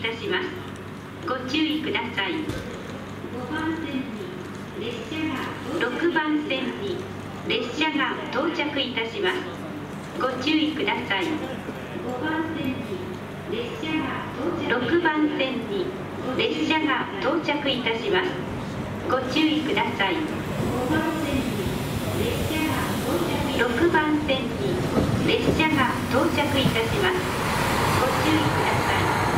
たします。ご注意ください。6番線に列車が到着いたします。ご注意ください。6番線に列車が到着いたします。ご注意ください。6番線に列車が到着いたします。ご注意ください。